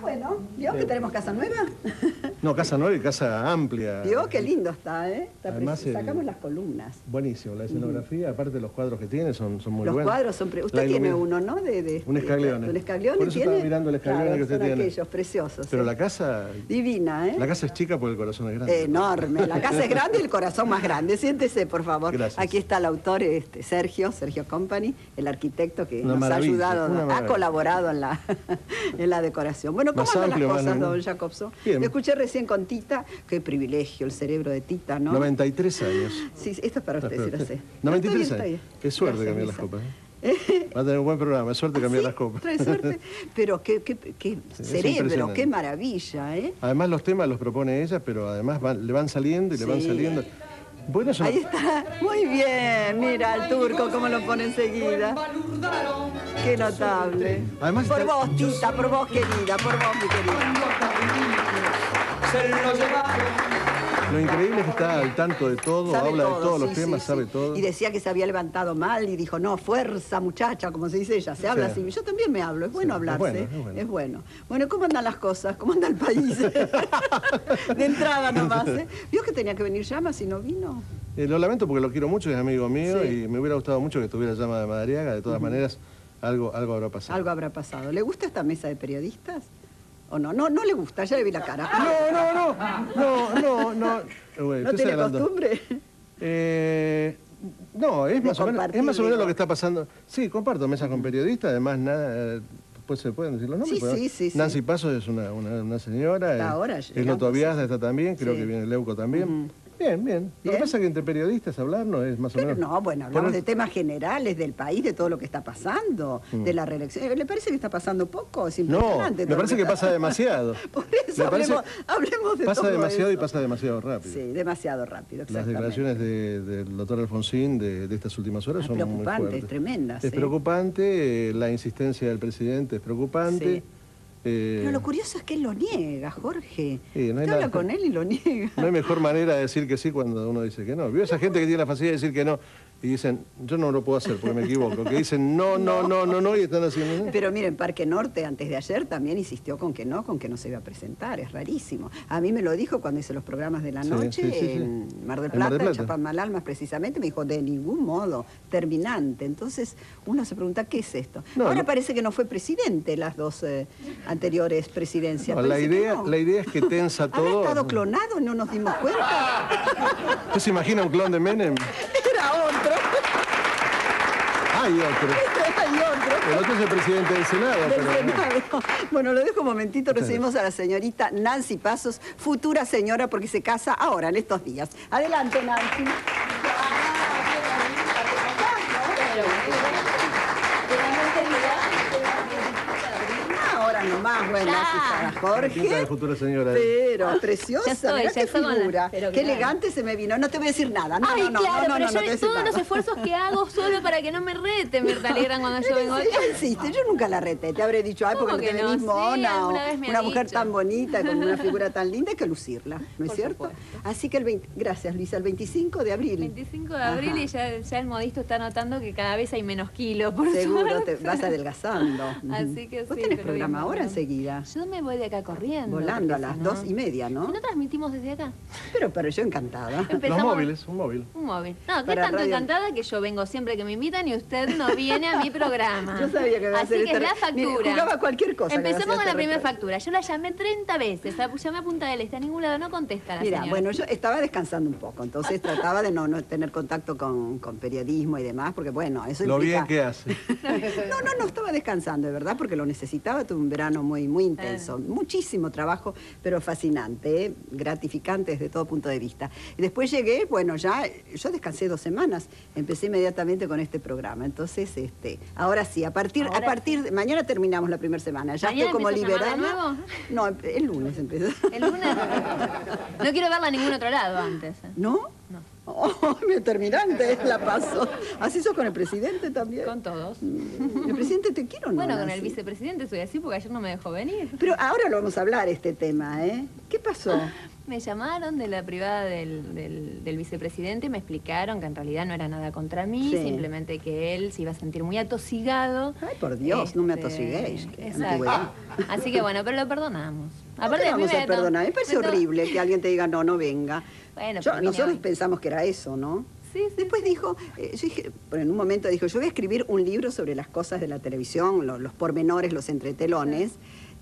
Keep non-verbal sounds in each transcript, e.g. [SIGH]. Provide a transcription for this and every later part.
Bueno, ¿vio que tenemos casa nueva? No, casa nueva y casa amplia. ¿Vio qué lindo está, eh? Está Además, el- Sacamos las columnas. Buenísimo, la escenografía, aparte los cuadros que tiene son, son muy Los buenos. cuadros son... pre- Usted La tiene ilumina- uno, ¿no? De, de- Un escaglione. Un escaglione Por eso tiene... estaba mirando el escaglione Claro, que usted son tiene. aquellos preciosos. Pero la casa, Divina, ¿eh? la casa es chica porque el corazón es grande. Enorme. La casa es grande y el [LAUGHS] corazón más grande. Siéntese, por favor. Gracias. Aquí está el autor, este, Sergio, Sergio Company, el arquitecto que Una nos ha ayudado, ha colaborado en la, [LAUGHS] en la decoración. Bueno, ¿cómo Más andan amplio, las cosas, don Jacobson? Bien. Escuché recién con Tita, qué privilegio el cerebro de Tita, ¿no? 93 años. Sí, esto es para usted, sí lo sé. [LAUGHS] 93 Está bien, años. Qué suerte cambiar las copas. ¿eh? [LAUGHS] Va a tener un buen programa, suerte cambiar ¿Sí? las copas. Trae suerte. [LAUGHS] Pero qué, qué, qué cerebro, qué maravilla, ¿eh? Además los temas los propone ella, pero además van- le van saliendo y le van saliendo. Bueno, Ahí está. Muy bien. Mira al turco cómo lo pone enseguida. Qué notable. Además por vos, Tita, por vos, querida, por vos, mi querida. Lo increíble es que está al tanto de todo, Sabe habla todo, de todos los temas, sí, sabe sí. todo. Y decía que se había levantado mal y dijo, no, fuerza, muchacha, como se dice ella, se habla Sí. así. Yo también me hablo, es bueno Sí, es hablarse. bueno, es bueno. Es bueno. Bueno, ¿cómo andan las cosas? ¿Cómo anda el país? [LAUGHS] de entrada nomás, ¿eh? ¿Vio que tenía que venir llama si no vino? Eh, lo lamento porque lo quiero mucho, es amigo mío Sí. y me hubiera gustado mucho que estuviera llama de Madariaga. De todas maneras, algo, algo habrá pasado. Algo habrá pasado. ¿Le gusta esta mesa de periodistas? ¿O no? No, no le gusta, ya le vi la cara. No, no, no, no, no, no. [LAUGHS] Bueno, ¿No tiene costumbre? Eh, no, es más, o menos, es más o menos lo que está pasando. Sí, comparto mesas con periodistas, además nada, pues se pueden decir los nombres. Sí, sí, sí. Nancy Pasos es una, una, una señora. Ahora El Aviaza sí. está también, creo que viene Leuco también. Ujú. Bien, bien. Lo Bien. que pasa es que entre periodistas hablarnos es más o Pero menos. no, bueno, hablamos de temas generales del país, de todo lo que está pasando, Mm. de la reelección. ¿Le parece que está pasando poco? Es No, me lo parece que pasa demasiado. [LAUGHS] Por eso parece- hablemos, hablemos de Pasa todo demasiado y pasa demasiado rápido. Sí, demasiado rápido, Las declaraciones de- del doctor Alfonsín de, de estas últimas horas Ah, son muy fuertes. tremendas, Es ¿eh? preocupante, eh, la insistencia del presidente es preocupante. Sí. Eh, Pero lo curioso es que él lo niega, Jorge. Sí, no habla con él y lo niega. No hay mejor manera de decir que sí cuando uno dice que no. ¿Vio esa gente que tiene la facilidad de decir que no y dicen, yo no lo puedo hacer porque me equivoco? Que dicen no, no, no, no, no y están haciendo... Pero miren, Parque Norte antes de ayer también insistió con que no, con que no se iba a presentar, es rarísimo. A mí me lo dijo cuando hice los programas de la noche sí, sí, sí. en Mar del En Mar Plata, del Plata. Precisamente, me dijo, de ningún modo, terminante. Entonces uno se pregunta, ¿qué es esto? No, Ahora no. parece que no fue presidente las dos eh, anteriores presidencias. No, la, idea, no. la idea es que tensa [LAUGHS] ¿Habrá todo. estado clonado no nos dimos cuenta? ¿Usted se imagina un clon de Menem? Era otro, Hay otro. hay otro. El otro es el presidente del Senado. Del pero- Senado. Bueno, lo dejo un momentito. Recibimos a la señorita Nancy Pasos, futura señora, porque se casa ahora, en estos días. Adelante, Nancy. Así para Pinta de Jorge. futura señora. Pero preciosa, Ya estoy, mirá ya qué la- figura. pero Qué claro. elegante se me vino. No te voy a decir nada. No, Ay, no, no, claro, no, no, pero no, yo decir todos los esfuerzos que hago [LAUGHS] solo para que no me rete me [LAUGHS] alegran cuando yo vengo. Ella insiste, yo nunca la reté. Te habré dicho, ay, porque no ¿Cómo te no? venís Sí, mona, una mujer dicho. tan bonita, con una figura tan linda, hay que lucirla, ¿no es Por cierto? supuesto. Así que el 20, gracias Luisa, el 25 de abril. 25 de abril Ajá. y ya, ya el modisto está notando que cada vez hay menos kilos, por Seguro te vas adelgazando. [LAUGHS] Así que Vos sí, tenés pero programa ahora bueno. Enseguida, Yo me voy de acá corriendo. volando a las no- dos y media, ¿no? No transmitimos desde acá. Pero, pero yo encantada. Los móviles, un móvil. Un móvil. No, que Para tanto radio. encantada que yo vengo siempre que me invitan y usted no viene a mi programa. [LAUGHS] Yo sabía que me iba a Así hacer que es la factura. jugaba cualquier cosa Empecemos con la primera factura. Yo la llamé 30 veces. la Llamé a Punta del Este, a ningún lado no contesta la Mira, señora. bueno, yo estaba descansando un poco, entonces trataba de no, no tener contacto con, con periodismo y demás, porque bueno, eso Lo implica... bien que hace. [LAUGHS] No, no, no, estaba descansando, de verdad, porque lo necesitaba. Tuve un verano muy, muy intenso. Muchísimo trabajo, pero fascinante, ¿eh? gratificante desde todo punto de vista. Y después llegué, bueno, ya, yo descansé dos semanas. Empecé inmediatamente con este programa. Entonces, este, ahora sí, a partir, a partir de mañana terminamos la primera semana. Ya ¿Mañana estoy como a liberada. No, el lunes empezó. El lunes. [LAUGHS] No quiero verla en ningún otro lado antes. ¿eh? ¿No? No. Oh, [LAUGHS] mi terminante [LAUGHS] la paso. ¿Así sos con el presidente también? Con todos. ¿El presidente te quiere o no? Bueno, con el vicepresidente soy así porque ayer no me dejó venir. Pero ahora lo vamos a hablar este tema, ¿eh? ¿Qué pasó? [LAUGHS] Me llamaron de la privada del, del- del vicepresidente y me explicaron que en realidad no era nada contra mí, Sí. simplemente que él se iba a sentir muy atosigado. Ay, por Dios, no me Este, atosiguéis. Exacto. Así que bueno, pero lo perdonamos. ¿Por Aparte mí vamos a perdonar? Me parece me horrible que alguien te diga no, no venga. Bueno, Yo- pero nosotros hoy. pensamos que era eso, ¿no? Sí, sí, Después dijo, eh, yo dije, bueno, en un momento dijo, yo voy a escribir un libro sobre las cosas de la televisión, lo- los pormenores, los entretelones,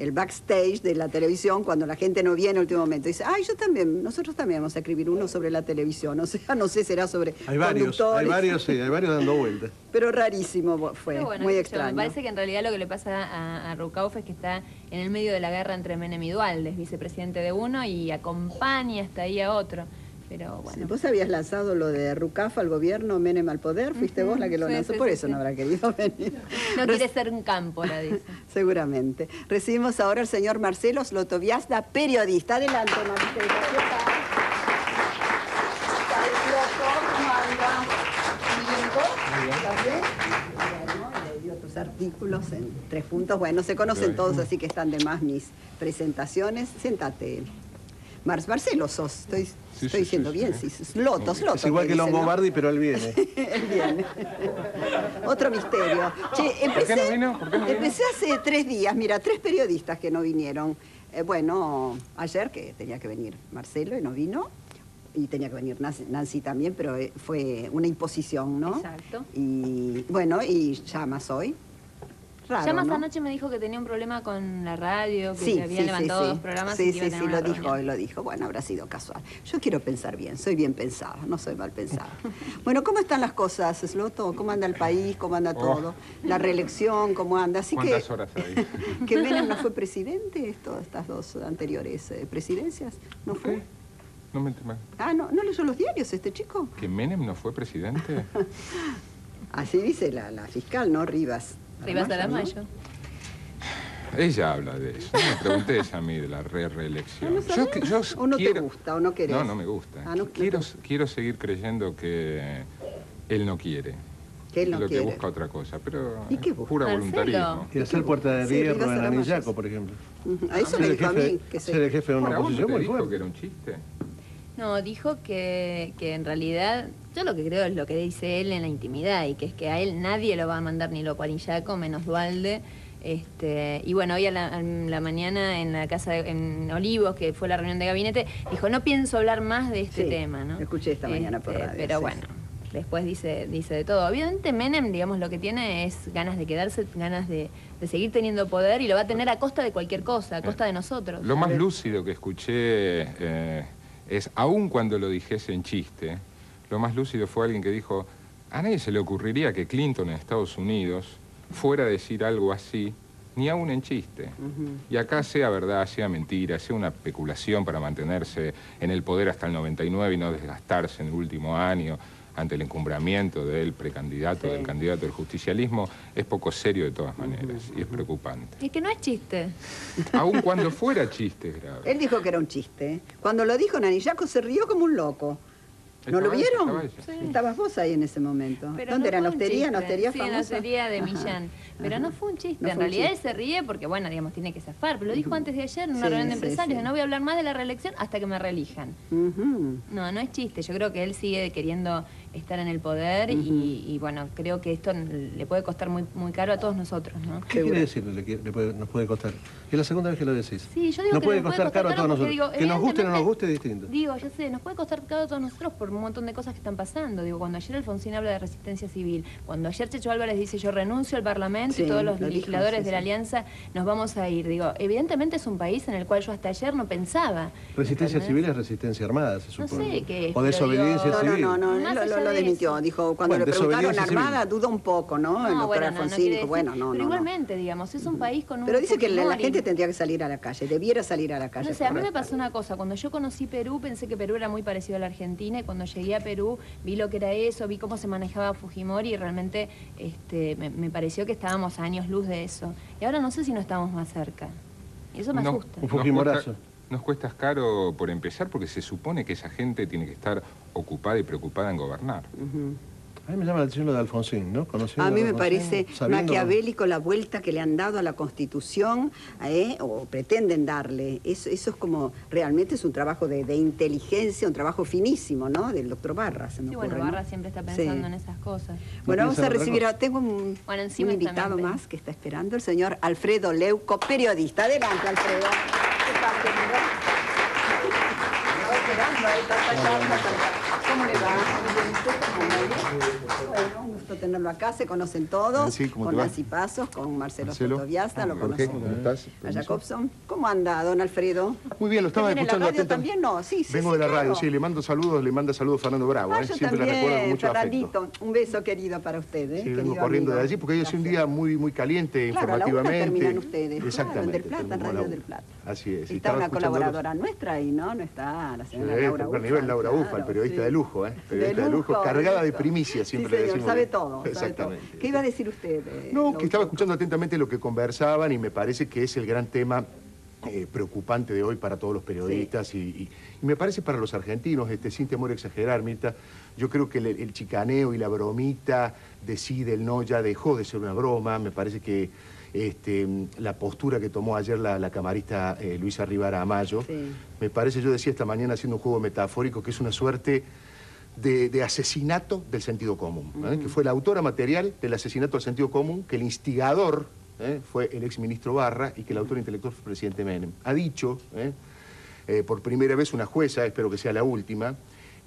el backstage de la televisión, cuando la gente no viene en el último momento. Dice, ay, yo también, nosotros también vamos a escribir uno sobre la televisión. O sea, [LAUGHS] no sé, será sobre Hay varios, hay varios, sí, hay varios dando vueltas. [LAUGHS] Pero rarísimo fue, Pero bueno, muy yo, extraño. Me parece que en realidad lo que le pasa a, a Rucauf es que está en el medio de la guerra entre Menem y Dualde, es vicepresidente de uno y acompaña hasta ahí a otro. Pero Sí, bueno. vos habías lanzado lo de Rucafa al gobierno, Menem al poder, fuiste vos la que lo Sí, lanzó, sí, por sí, eso sí. no habrá querido [LAUGHS] venir. No Reci- quiere ser un campo, la dice. [LAUGHS] Seguramente. Recibimos ahora al señor Marcelo Slotoviazda, periodista. Adelante, Marcelo. ¿Qué tal? ¿Qué tal, ¿Cómo anda? ¿Bien? ¿Estás bien? Bueno, leí otros artículos en tres puntos. Bueno, se conocen todos, así que están de más mis presentaciones. Siéntate. Mar Marcelo sos, estoy, Sí, estoy sí, diciendo sí, bien, sí. Sloto. Es igual que. Longobardi, pero él viene. [LAUGHS] Él viene. Otro misterio. Che, empecé, qué no vino? ¿Por qué no vino? empecé hace tres días, mira, tres periodistas que no vinieron. Eh, bueno, ayer que tenía que venir Marcelo y no vino, y tenía que venir Nancy, Nancy también, pero eh, fue una imposición, ¿no? Exacto. Y bueno, y llamas hoy. Raro, Ya más ¿no? anoche me dijo que tenía un problema con la radio, que Sí, se habían sí, levantado sí, dos sí. programas Sí, y que sí, iba a sí, tener lo una dijo, reunión. él lo dijo. Bueno, habrá sido casual. Yo quiero pensar bien, soy bien pensada, no soy mal pensada. [LAUGHS] Bueno, ¿cómo están las cosas, Sloto? ¿Cómo anda el país? ¿Cómo anda Oh. todo? La reelección, ¿cómo anda? Así que, ¿Cuántas horas hay? [LAUGHS] que Menem no fue presidente, estas dos anteriores eh, presidencias, ¿no fue? No me entiendo. Ah, ¿no, ¿no leyó los diarios este chico? ¿Que Menem no fue presidente? [LAUGHS] Así dice la, la fiscal, ¿no? Rivas. Rivas Aramayo, Aramayo. Ella habla de eso. No me preguntes a mí de la re reelección. ¿No Yo, yo ¿O no te quiero- gusta, o no querés? No, no me gusta. Ah, no- no quiero, te- quiero seguir creyendo que él no quiere. Que él no lo quiere. que busca otra cosa, pero ¿Y qué busca? pura voluntarismo. Y hacer puerta de Sí, hierro Rivas en. Anillaco, por ejemplo. A eso me dijo a mí. Que se- ser el jefe de una Ahora, ¿vos no oposición te muy dijo fuerte. que era un chiste? No, dijo que, que en realidad, yo lo que creo es lo que dice él en la intimidad, y que es que a él nadie lo va a mandar ni lo Panillaco, menos Dualde. Este, y bueno, hoy a la, a la mañana en la casa de, en Olivos, que fue la reunión de gabinete, dijo, no pienso hablar más de este Sí, tema, ¿no? lo escuché esta mañana por Este, radio, Pero sí, bueno, después dice, dice de todo. Obviamente Menem, digamos, lo que tiene es ganas de quedarse, ganas de, de seguir teniendo poder y lo va a tener a costa de cualquier cosa, a costa de nosotros. Lo más lúcido que escuché eh, es, aun cuando lo dijese en chiste, lo más lúcido fue alguien que dijo, a nadie se le ocurriría que Clinton en Estados Unidos fuera a decir algo así, ni aún en chiste. Y acá sea verdad, sea mentira, sea una especulación para mantenerse en el poder hasta el 99 y no desgastarse en el último año ante el encumbramiento del precandidato, Sí. del candidato del justicialismo, es poco serio de todas maneras y es preocupante. Es que no es chiste. Aun cuando [LAUGHS] fuera chiste es grave. Él dijo que era un chiste. ¿eh? Cuando lo dijo Nanillaco se rió como un loco. ¿No Estaba lo vieron? estaba ella, sí. Estabas vos ahí en ese momento. Pero ¿Dónde no era? ¿En la hostería? ¿En la hostería sí, en la hostería de Ajá. Millán. Pero Ajá. no fue un chiste. No en realidad chiste. él se ríe porque, bueno, digamos, tiene que zafar. Pero lo dijo antes de ayer en una Sí, reunión de sí, empresarios. sí. No voy a hablar más de la reelección hasta que me reelijan. No, no es chiste. Yo creo que él sigue queriendo estar en el poder y, y, bueno, creo que esto le puede costar muy, muy caro a todos nosotros, ¿no? ¿Qué quiere decir le quiere- le puede- nos puede costar? Es la segunda vez que lo decís. Sí, yo digo nos que puede nos costar caro a todos porque, nosotros. digo, que nos guste o no nos guste es distinto. Digo, ya sé, nos puede costar caro a todos nosotros por un montón de cosas que están pasando. Digo, cuando ayer Alfonsín habla de resistencia civil, cuando ayer Checho Álvarez dice yo renuncio al Parlamento Sí, y todos los lo dijo, legisladores sí, de la. Alianza nos vamos a ir. Digo, evidentemente es un país en el cual yo hasta ayer no pensaba. Resistencia ¿entendés? civil es resistencia armada, se No supone. sé qué es, o desobediencia digo- No, civil. no, no, no, Más lo, desmintió. eso. Dijo, cuando Bueno, le preguntaron Armada, dudó un poco, ¿no? el doctor bueno, no, no Alfonsín quiere dijo, bueno, no, Pero no, no. igualmente, digamos, es un país con un Pero dice que la, gente tendría que salir a la calle, debiera salir a la calle. No sé, a mí me pasó una cosa. Cuando yo conocí Perú, pensé que Perú era muy parecido a la Argentina y cuando llegué a Perú vi lo que era eso, vi cómo se manejaba Fujimori y realmente este, me, me pareció que estábamos a años luz de eso. Y ahora no sé si no estamos más cerca. Y eso me No, asusta. Un fujimorazo. Nos cuesta, caro por empezar porque se supone que esa gente tiene que estar ocupada y preocupada en gobernar. A mí me llama la atención lo de Alfonsín, ¿no? Conociendo A mí me parece sabiendo- maquiavélico la vuelta que le han dado a la Constitución, ¿eh? o pretenden darle. Eso, eso es como, realmente es un trabajo de, de inteligencia, un trabajo finísimo, ¿no? Del doctor Barra, se me Sí, bueno. Barra siempre está pensando Sí. en esas cosas. Bueno, vamos a recibir, a, tengo un, Bueno, un encima invitado también, más que está esperando, el señor Alfredo Leuco, periodista. Adelante, Alfredo. Gracias. Gusto tenerlo acá, se conocen todos, ¿cómo con? Nancy Pasos, con Marcelo, Marcelo. Sotoviasta, lo Jorge, conocen. ¿cómo estás? A. Jacobson. ¿Cómo anda, don Alfredo? Muy bien, lo estaba ¿Viene en la escuchando radio también? No, sí, sí, Vengo sí, de la claro. radio, sí, le mando saludos, le manda saludos Fernando Bravo, Ah, ¿eh? yo siempre la recuerdo con también, mucho afecto. Un beso querido para usted, ¿eh? Sí, vengo corriendo de amigo. allí porque hoy es un día muy muy caliente Claro, a la informativamente. terminan ustedes. Claro, Exactamente. en Del Plata, en Radio del Plata. Así es. Está una colaboradora nuestra ahí, ¿no? No está la señora Laura Ufa. nivel Laura Ufa, el claro, periodista de lujo, ¿eh? Periodista de lujo, cargada de primicias, siempre sí, le decimos. sabe todo, todo. Exactamente. ¿Qué iba a decir usted? eh, No, que estaba escuchando atentamente lo que conversaban y me parece que es el gran tema eh, preocupante de hoy para todos los periodistas y, y- y me parece para los argentinos, este, sin temor a exagerar, Mirta, yo creo que el, el chicaneo y la bromita de sí, del no, ya dejó de ser una broma, me parece que este, la postura que tomó ayer la, la camarista eh, Luisa Rivara Amayo, Sí. me parece, yo decía esta mañana haciendo un juego metafórico, que es una suerte de, de asesinato del sentido común, ¿eh? que fue la autora material del asesinato del sentido común, que el instigador ¿eh? fue el exministro Barra y que el autor intelectual fue el presidente Menem. Ha dicho, ¿eh? Eh, por primera vez una jueza, espero que sea la última,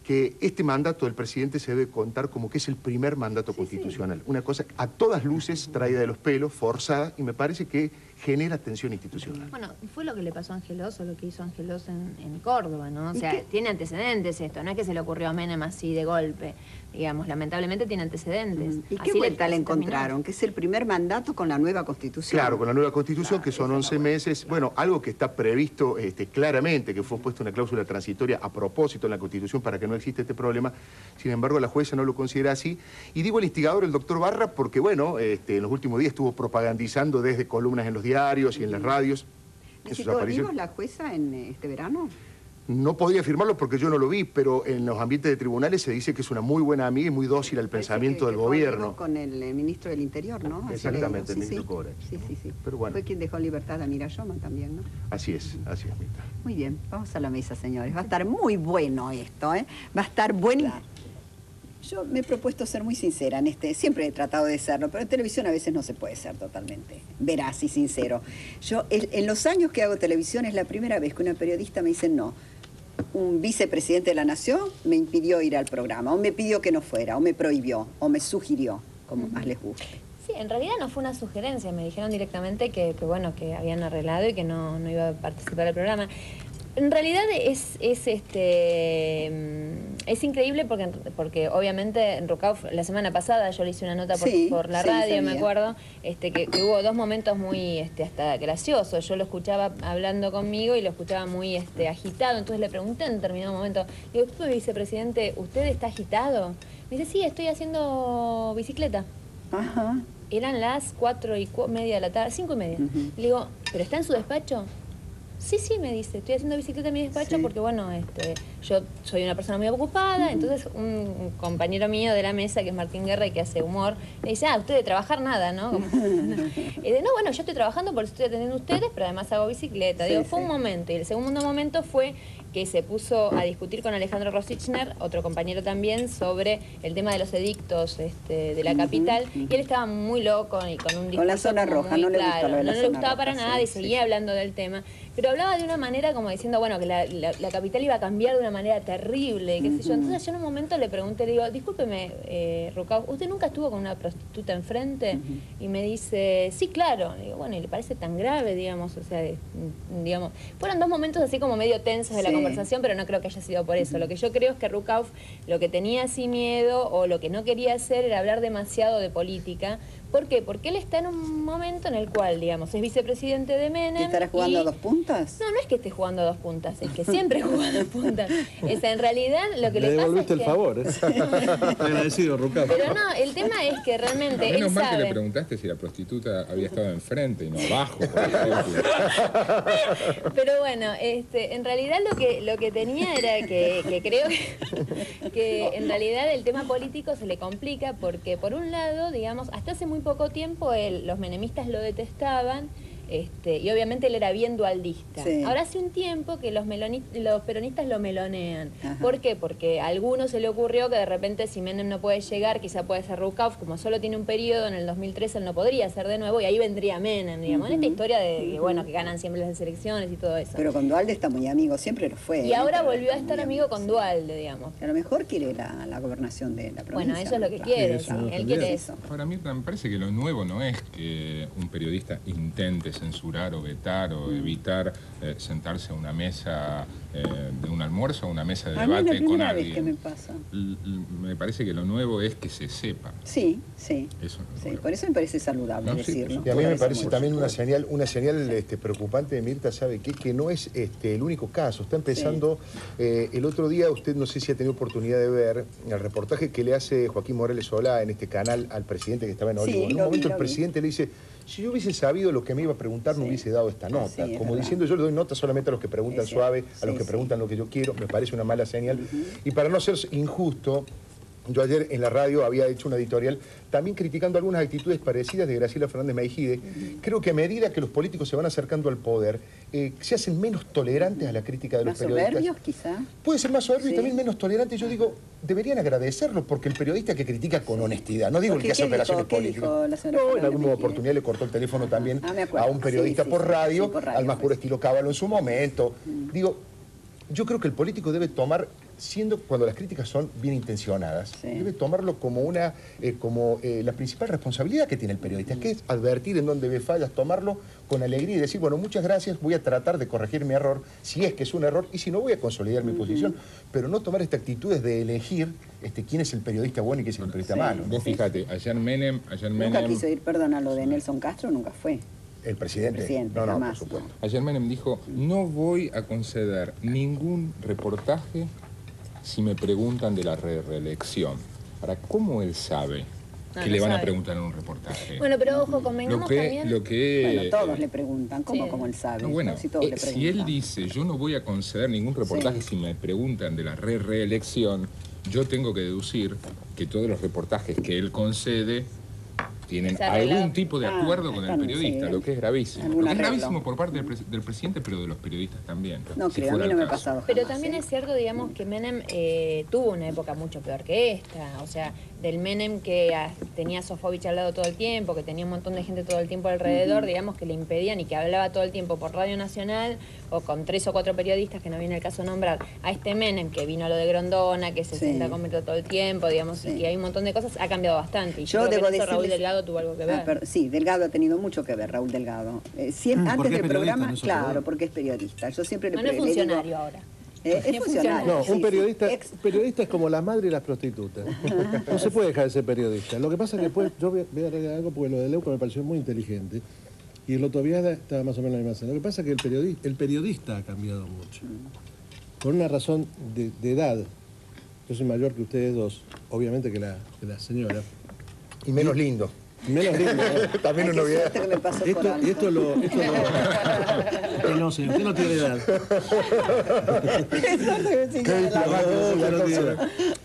que este mandato del presidente se debe contar como que es el primer mandato constitucional. Una cosa a todas luces traída de los pelos, forzada, y me parece que genera tensión institucional. Bueno, fue lo que le pasó a Angelos o lo que hizo Angelos en, en Córdoba, ¿no? O ¿Y sea, qué? tiene antecedentes esto, no es que se le ocurrió a Menem así de golpe, digamos, lamentablemente tiene antecedentes. ¿Y Así qué vuelta le encontraron? Que es el primer mandato con la nueva constitución. Claro, con la nueva constitución, Claro, que son esa es la 11 meses, bueno, algo que está previsto este, claramente, que fue puesta una cláusula transitoria a propósito en la constitución para que no exista este problema, sin embargo la jueza no lo considera así. Y digo el instigador, el doctor Barra, porque bueno, este, en los últimos días estuvo propagandizando desde columnas en los diarios y en las radios. en sus ¿Visitó apariciones. La jueza en este verano? No podría afirmarlo porque yo no lo vi, pero en los ambientes de tribunales se dice que es una muy buena amiga y muy dócil al pensamiento que- del que gobierno. Con el eh, ministro del Interior, ¿no? Así Exactamente, el sí, ministro sí. Cobretti, Sí, sí, sí. Pero bueno. Fue quien dejó en libertad a Mira Yoman también, ¿no? Así es, así es, Mirta. Muy bien, vamos a la mesa, señores. Va a estar muy bueno esto, ¿eh? Va a estar buenísimo. Yo me he propuesto ser muy sincera en este, siempre he tratado de serlo, pero en televisión a veces no se puede ser totalmente veraz y sincero. Yo, el- en los años que hago televisión, es la primera vez que una periodista me dice no. Un vicepresidente de la Nación me impidió ir al programa, o me pidió que no fuera, o me prohibió, o me sugirió, como más les guste. Sí, en realidad no fue una sugerencia, me dijeron directamente que, que, bueno, que habían arreglado y que no, no iba a participar del programa. En realidad es, es este mm, es increíble porque, porque obviamente en Rucauf la semana pasada yo le hice una nota por, Sí, por la sí, radio, me acuerdo, este, que, que hubo dos momentos muy este, hasta graciosos. Yo lo escuchaba hablando conmigo y lo escuchaba muy este, agitado, entonces le pregunté en determinado momento, digo, "Usted, vicepresidente, ¿usted está agitado? Me dice, sí, estoy haciendo bicicleta. Ajá. Eran las cuatro y cu- media de la tarde, cinco y media. Le digo, ¿pero está en su despacho? Sí, sí, me dice, estoy haciendo bicicleta en mi despacho Sí. porque, bueno, este, yo soy una persona muy ocupada. Entonces, un, compañero mío de la mesa, que es Martín Guerra y que hace humor, le dice, ah, usted de trabajar nada, ¿no? Como- [LAUGHS] y de, no, bueno, yo estoy trabajando porque estoy atendiendo a ustedes, pero además hago bicicleta. Sí, Digo, fue sí. un momento. Y el segundo momento fue que se puso a discutir con Alejandro Rosichner, otro compañero también, sobre el tema de los edictos este, de la capital. Y él estaba muy loco y con un Con la discurso zona roja, no le claro. la no le gustaba para nada sí, y sí. seguía hablando del tema. Pero hablaba de una manera como diciendo, bueno, que la, la- la capital iba a cambiar de una manera terrible, qué sé yo. Entonces yo en un momento le pregunté, le digo, discúlpeme, eh, Rucao, ¿usted nunca estuvo con una prostituta enfrente? Y me dice, sí, claro. Le digo, bueno, ¿y le parece tan grave, digamos? O sea, mm, digamos, fueron dos momentos así como medio tensos de la Sí. Conversación, pero no creo que haya sido por eso. Lo que yo creo es que Rukauf lo que tenía así miedo o lo que no quería hacer era hablar demasiado de política, ¿Por qué? Porque él está en un momento en el cual, digamos, es vicepresidente de Menem. ¿Y estará jugando y- a dos puntas? No, no es que esté jugando a dos puntas, es que siempre juega a dos puntas. [LAUGHS] Es, en realidad lo que Le le, pasa es devolviste que... el favor, ¿eh? [LAUGHS] Agradecido, Rucam. Pero no, el tema es que realmente Menos él mal que le preguntaste si la prostituta había estado enfrente y no abajo. [LAUGHS] Pero bueno, este, en realidad lo que, lo que tenía era que, que creo que, que en realidad el tema político se le complica porque por un lado, digamos, hasta hace muy poco tiempo los menemistas lo detestaban. Este, y obviamente él era bien dualdista. Sí. Ahora hace un tiempo que los, peronistas lo melonean. Ajá. ¿Por qué? Porque a algunos se le ocurrió que de repente si Menem no puede llegar, quizá puede ser Rukauf, como solo tiene un periodo, en el 2013 él no podría ser de nuevo y ahí vendría Menem, digamos. En esta historia de que, bueno, que ganan siempre las elecciones y todo eso. Pero con Dualde está muy amigo, siempre lo fue. Y ¿eh? ahora Pero volvió a estar amigo con Dualde, digamos. A lo mejor quiere la, la gobernación de la provincia. Bueno, eso es lo que quiere, Sí, sí, él quiere eso. Ahora, Mirta, me parece que lo nuevo no es que un periodista intente censurar o vetar o evitar eh, sentarse a una mesa eh, de un almuerzo o una mesa de A mí es la debate con vez alguien. que me pasa. L- me parece que lo nuevo es que se sepa. Sí, sí. Eso es Sí, por eso me parece saludable No, decirlo. Y a mí me Parece también una señal, una señal este, preocupante de Mirta, ¿sabe qué? Que no es este, el único caso. Está empezando, eh, el otro día usted no sé si ha tenido oportunidad de ver el reportaje que le hace Joaquín Morales Solá en este canal al presidente que estaba en Sí, Olivo. en un lo vi, momento lo el vi. presidente le dice, si yo hubiese sabido lo que me iba a preguntar, no hubiese dado esta nota. Sí, es Como verdad. diciendo, yo le doy nota solamente a los que preguntan suave, a los que preguntan lo que yo quiero, me parece una mala señal. Y para no ser injusto, yo ayer en la radio había hecho una editorial también criticando algunas actitudes parecidas de Graciela Fernández Meijide. Creo que a medida que los políticos se van acercando al poder, eh, se hacen menos tolerantes a la crítica de los Más periodistas. soberbios, quizá. Puede ser más soberbio y Sí. también menos tolerante. Yo digo, deberían agradecerlo porque el periodista que critica con honestidad, no digo el ¿Qué- que hace dijo? operaciones ¿Qué políticas. dijo señora no, en alguna oportunidad le cortó el teléfono también Ah, a un periodista Sí, por, sí, radio, sí, por radio al más puro estilo Cábalo en su momento. Digo, yo creo que el político debe tomar, siendo cuando las críticas son bien intencionadas, Sí. debe tomarlo como una, eh, como eh, la principal responsabilidad que tiene el periodista, que es advertir en dónde ve fallas, tomarlo con alegría y decir, bueno, muchas gracias, voy a tratar de corregir mi error, si es que es un error, y si no, voy a consolidar mi posición. Pero no tomar esta actitud de elegir este, quién es el periodista bueno y quién es el periodista malo. Vos fíjate, ayer Menem, ayer Nunca Menem, quiso ir, perdón, a lo de Nelson Castro, nunca fue. El presidente. Presidente, no, no, jamás, por supuesto. ayer Menem dijo, no voy a conceder ningún reportaje si me preguntan de la re- reelección. Ahora, ¿cómo él sabe No, que no le van a preguntar en un reportaje? Bueno, pero ojo, lo convengamos que, también... lo que Bueno, todos le preguntan, ¿cómo Sí. como él sabe? No, bueno, Si todos eh, le si él dice yo no voy a conceder ningún reportaje Sí. si me preguntan de la re reelección, yo tengo que deducir que todos los reportajes que él concede tienen algún tipo de Ah, acuerdo con el periodista, lo que es gravísimo. Lo que es gravísimo por parte del, pres- del presidente, pero de los periodistas también. No si creo, a mí no me ha pasado Pero también ¿eh? es cierto, digamos, que Menem eh, tuvo una época mucho peor que esta. O sea, del Menem que ah, tenía a Sofovich al lado todo el tiempo, que tenía un montón de gente todo el tiempo alrededor, digamos, que le impedían y que hablaba todo el tiempo por Radio Nacional o con tres o cuatro periodistas, que no viene el caso nombrar, a este Menem que vino lo de Grondona, que se Sí. sienta a todo el tiempo, digamos, Sí. y que hay un montón de cosas, ha cambiado bastante. Y yo, Yo creo debo que eso Raúl decirles- Delgado tuvo algo que ver. Ah, pero- sí, Delgado ha tenido mucho que ver, Raúl Delgado. Eh, Mm, antes del programa, no claro, porque es periodista. Yo siempre le No, no es pre- le digo- funcionario ahora. Eh, Es funcionario. No, un sí. periodista, periodista es como la madre y las prostitutas. [LAUGHS] No se puede dejar de ser periodista. Lo que pasa es que después, yo voy a, voy a agregar algo porque lo de Leuco me pareció muy inteligente. Y el Otoviada estaba más o menos en la misma. Lo que pasa es que el periodista, el periodista ha cambiado mucho. Por una razón de, de edad. Yo soy mayor que ustedes dos, obviamente que la, que la señora. Y menos lindo. Menos [LAUGHS] lindo. ¿no? También Ay, por Esto, y esto lo. Esto lo [LAUGHS] no, señor, usted no tiene edad.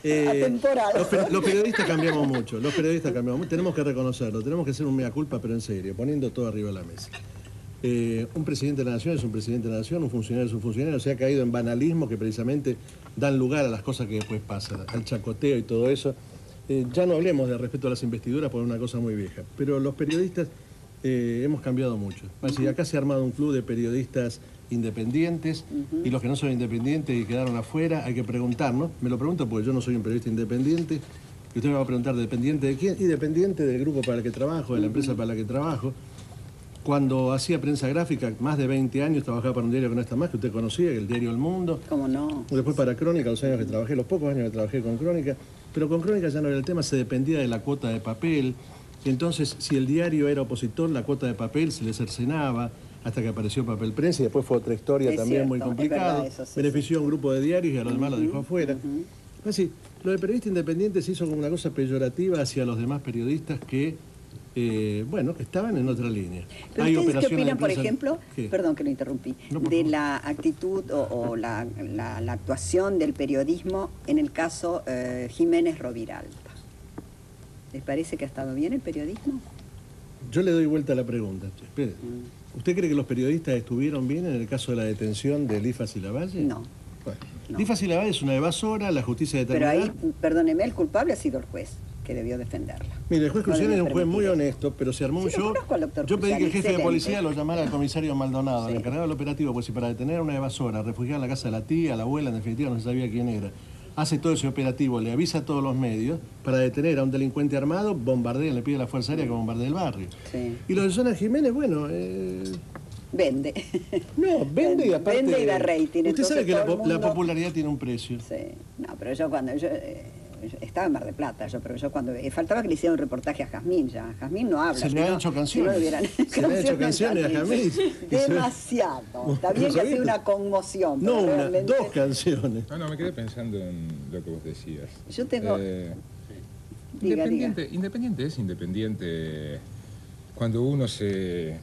Eh, los, per- los periodistas cambiamos mucho, los periodistas cambiamos mucho. Tenemos que reconocerlo, tenemos que hacer un mea culpa, pero en serio, poniendo todo arriba de la mesa. Eh, un presidente de la nación es un presidente de la nación, un funcionario es un funcionario, se ha caído en banalismo que precisamente dan lugar a las cosas que después pasan, al chacoteo y todo eso. Eh, ya no hablemos de respeto a las investiduras por una cosa muy vieja, pero los periodistas eh, hemos cambiado mucho. Así, acá se ha armado un club de periodistas independientes y los que no son independientes y quedaron afuera, hay que preguntarnos. Me lo pregunto porque yo no soy un periodista independiente. Y usted me va a preguntar, ¿dependiente de quién? Y dependiente del grupo para el que trabajo, de la empresa para la que trabajo. Cuando hacía prensa gráfica, más de 20 años, trabajaba para un diario que no está más, que usted conocía, que el diario El Mundo. ¿Cómo no? Después para Crónica, los años que trabajé, los pocos años que trabajé con Crónica, pero con Crónica ya no era el tema, se dependía de la cuota de papel, Entonces, si el diario era opositor, la cuota de papel se le cercenaba hasta que apareció papel prensa y después fue otra historia Es también muy cierto, complicada. sí, Benefició a un grupo de diarios y a los demás los dejó afuera. Así, lo de periodista independiente se hizo como una cosa peyorativa hacia los demás periodistas que, eh, bueno, que estaban en otra línea. Pero Hay ustedes qué opinan, por ejemplo, ¿Qué? perdón que lo interrumpí, No, de favor. la actitud o, o la, la- la actuación del periodismo en el caso eh, Jiménez Roviralta? ¿Les parece que ha estado bien el periodismo? Yo le doy vuelta a la pregunta. Espere. Mm. ¿Usted cree que los periodistas estuvieron bien en el caso de la detención de Lifas y Lavalle? No. Bueno, No. Lifas y Lavalle es una evasora, la justicia Pero determinará. ahí, perdóneme, el culpable ha sido el juez que debió defenderla. Mire, el juez No Cruciani debe es un juez muy honesto, pero se armó un Sí, show. Yo pedí que el jefe de policía lo llamara al comisario Maldonado, Sí. el encargado del operativo, pues si para detener a una evasora, refugiada en la casa de la tía, la abuela, en definitiva no se sabía quién era, hace todo ese operativo, le avisa a todos los medios, para detener a un delincuente armado, bombardea, le pide a la Fuerza Aérea que bombardee el barrio. Sí. Y lo de Zona Jiménez, bueno, eh, Vende. no, vende y aparte... Vende y da rating, Usted entonces sabe que la, popularidad tiene un precio. Sí, no, pero yo cuando yo, eh, yo estaba en Mar de Plata, yo, pero yo cuando eh, faltaba que le hicieran un reportaje a Jazmín ya. Jazmín no habla. Se le si han no- hecho si no canciones. hubieran Se le han [LAUGHS] hecho canciones a Jazmín. [LAUGHS] Demasiado. [LAUGHS] Está bien que hace una conmoción. No, pero una, realmente- dos canciones. No, no, me quedé pensando en lo que vos decías. Yo tengo- Eh, Diga, independiente, independiente es independiente cuando uno se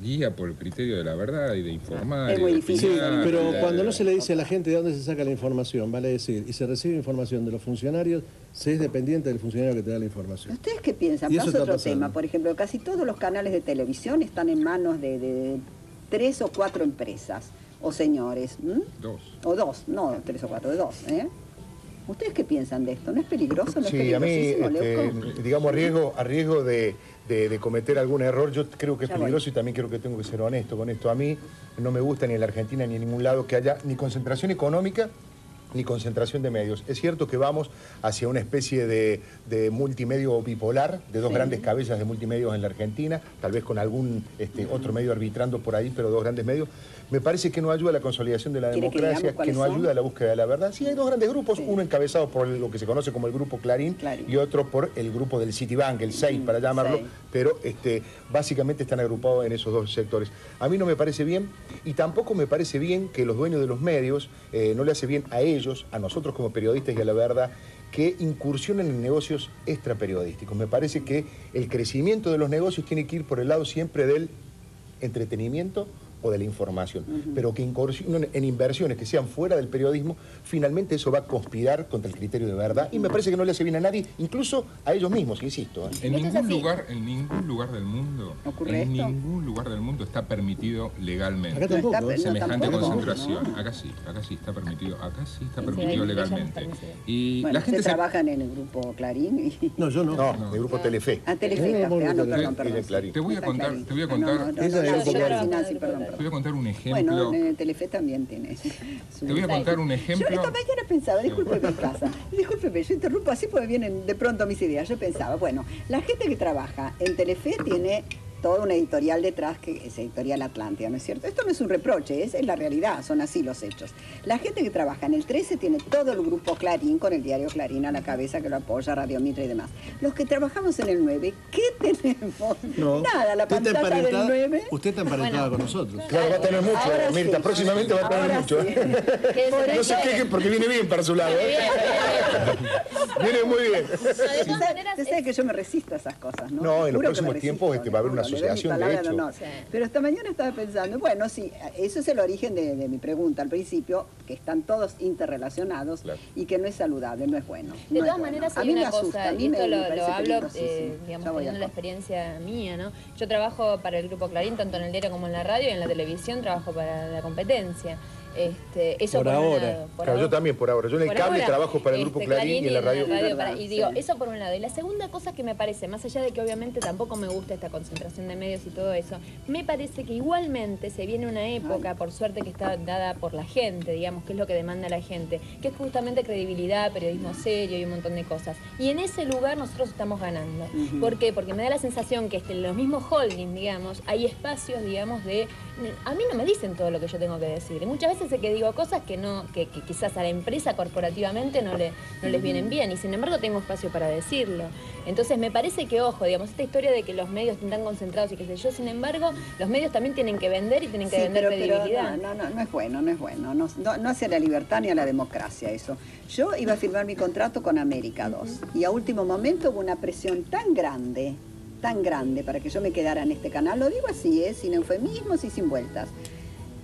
guía por el criterio de la verdad y de informar. Es muy difícil. Sí, pero cuando no se le dice a la gente de dónde se saca la información, vale decir, y se recibe información de los funcionarios, se es dependiente del funcionario que te da la información. ¿Ustedes qué piensan? Y eso Paso está otro pasando. tema. Por ejemplo, casi todos los canales de televisión están en manos de, de tres o cuatro empresas o señores. ¿m? Dos. O dos, no tres o cuatro, de dos. ¿eh? ¿Ustedes qué piensan de esto? ¿No es peligroso? ¿No es Sí, a mí, este, digamos, a riesgo, a riesgo de, de- de cometer algún error, yo creo que es Ya voy. peligroso y también creo que tengo que ser honesto con esto. A mí no me gusta ni en la Argentina ni en ningún lado que haya ni concentración económica ni concentración de medios. Es cierto que vamos hacia una especie de, de multimedio bipolar, de dos Sí. grandes cabezas de multimedios en la Argentina, tal vez con algún este, otro medio arbitrando por ahí, pero dos grandes medios. Me parece que no ayuda a la consolidación de la ¿Quiere que democracia, que, no ayuda a la búsqueda de la verdad. Sí, hay dos grandes grupos, Sí. uno encabezado por lo que se conoce como el grupo Clarín, Clarín. y otro por el grupo del Citibank, el SEI, para llamarlo, pero este, básicamente están agrupados en esos dos sectores. A mí no me parece bien y tampoco me parece bien que los dueños de los medios, eh, no le hace bien a ellos, a nosotros como periodistas y a la verdad, que incursionen en negocios extraperiodísticos. Me parece que el crecimiento de los negocios tiene que ir por el lado siempre del entretenimiento o de la información, pero que incursionen en inversiones que sean fuera del periodismo, finalmente eso va a conspirar contra el criterio de verdad y me parece que no le hace bien a nadie, incluso a ellos mismos, insisto. ¿eh? En ningún lugar, en ningún lugar del mundo, ¿Ocurre en esto? ningún lugar del mundo está permitido legalmente. Acá tampoco. está- ¿eh? no, semejante tampoco, concentración. ¿no? Acá sí, acá sí está permitido, acá sí está permitido no legalmente. está. Y Bueno, la gente se trabajan en el grupo Clarín y... No, yo no. No, el grupo Telefe. Ah, Telefe, Eh, Ah, no, Telefe. de Clarín. Te voy a contar- te voy a Ah, no, contar- te voy a contar un ejemplo. Bueno, en Telefe también tiene. su- Te voy a contar un Yo ejemplo. esta mañana pensaba, discúlpeme en casa, discúlpeme, yo interrumpo así porque vienen de pronto mis ideas. Yo pensaba, bueno, la gente que trabaja en Telefe tiene toda una editorial detrás que es Editorial Atlántida, ¿no es cierto? Esto no es un reproche, es, es la realidad, son así los hechos. La gente que trabaja en el 13 tiene todo el grupo Clarín con el diario Clarín a la cabeza que lo apoya, Radio Mitra y demás. Los que trabajamos en el 9, ¿qué [LAUGHS] tenemos? No. Nada, la Usted está pantalla del emparentada- 9. Usted está emparentada con nosotros. Claro, va a tener mucho, Ahora Mirta, sí. próximamente va a tener Ahora mucho. sí. [LAUGHS] Que Por se No se quejen porque viene bien para su lado. ¿eh? Viene muy bien. No, de todas Usted maneras, usted sabe que yo me resisto a esas cosas, ¿no? No, en los próximos tiempos, este, va a haber una asociación, de palabra hecho. honor. Sí. Pero esta mañana estaba pensando, bueno, sí, eso es el origen de, de mi pregunta al principio, que están todos interrelacionados Claro. y que no es saludable, no es bueno. De no todas bueno. maneras A hay mí me una asusta, cosa, a mí y esto me- lo, me lo hablo, eh, digamos, teniendo la a- experiencia mía, ¿no? Yo trabajo para el Grupo Clarín, tanto en el diario como en la radio, y en la televisión trabajo para la competencia. Este, eso Por un ahora. lado, por Claro, yo también por ahora. Yo en el Por cable ahora, trabajo para el este, grupo Clarín y en la radio. para- y digo, Sí. eso por un lado. Y la segunda cosa que me parece, más allá de que obviamente tampoco me gusta esta concentración de medios y todo eso, me parece que igualmente se viene una época, por suerte que está dada por la gente, digamos, que es lo que demanda la gente, que es justamente credibilidad, periodismo serio y un montón de cosas. Y en ese lugar nosotros estamos ganando. ¿Por qué? Porque me da la sensación que este, en los mismos holdings, digamos, hay espacios, digamos, de... A mí no me dicen todo lo que yo tengo que decir. Y muchas veces veces es que digo cosas que no, que, que quizás a la empresa corporativamente no, le, no les vienen bien y sin embargo tengo espacio para decirlo. Entonces me parece que, ojo, digamos, esta historia de que los medios están tan concentrados y qué sé yo, sin embargo, los medios también tienen que vender y tienen que Sí, vender credibilidad. no, no, no, no es bueno, no es bueno. No, no, no hace a la libertad ni a la democracia eso. Yo iba a firmar mi contrato con América 2 y a último momento hubo una presión tan grande, tan grande para que yo me quedara en este canal, lo digo así, ¿eh? sin eufemismos y sin vueltas.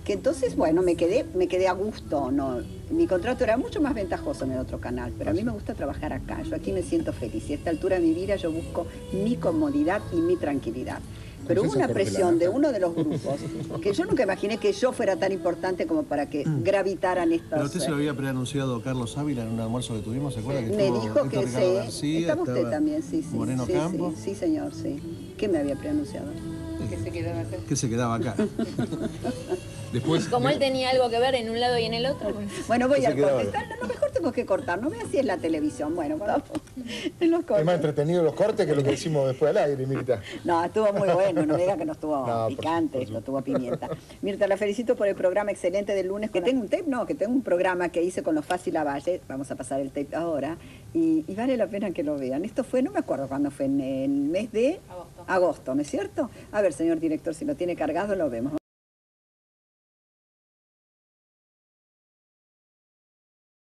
Que entonces, bueno, me quedé, me quedé a gusto, no. Mi contrato era mucho más ventajoso en el otro canal, pero a mí me gusta trabajar acá. Yo aquí me siento feliz y a esta altura de mi vida yo busco mi comodidad y mi tranquilidad. Pero hubo una presión de uno de los grupos que yo nunca imaginé que yo fuera tan importante como para que gravitaran estos. Pero usted se lo eh, había preanunciado Carlos Ávila en un almuerzo que tuvimos, ¿se acuerda? Que me dijo que sí. García, Estaba usted estaba también, sí, sí. Moreno sí, Campo, Sí, sí, señor, sí. ¿Qué me había preanunciado? Que se quedó acá. que se quedaba acá. [LAUGHS] Después, Como él tenía algo que ver en un lado y en el otro. bueno. Voy corte. Está- lo mejor tengo que cortar, no ve así es la televisión. Bueno, cuando [LAUGHS] en los Es más entretenido los cortes que lo que decimos después al aire, Mirta. No, estuvo muy bueno, no me diga que no estuvo [LAUGHS] No, por picante, supuesto. esto tuvo pimienta. Mirta, la felicito por el programa excelente del lunes. Que tengo un tape, no, que tengo un programa que hice con los Fácil Valle, vamos a pasar el tape ahora, y, y vale la pena que lo vean. Esto fue, no me acuerdo cuándo fue, en el mes de Agosto. agosto, ¿no es cierto? A ver, señor director, si lo tiene cargado lo vemos.